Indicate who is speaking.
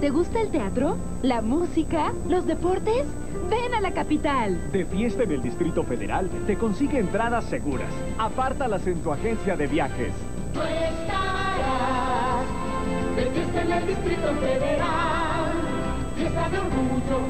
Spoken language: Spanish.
Speaker 1: ¿Te gusta el teatro? ¿La música? ¿Los deportes? ¡Ven a la capital!
Speaker 2: De fiesta en el Distrito Federal te consigue entradas seguras. Apártalas en tu agencia de viajes.
Speaker 3: Tú de fiesta en el Distrito Federal. Fiesta de orgullo.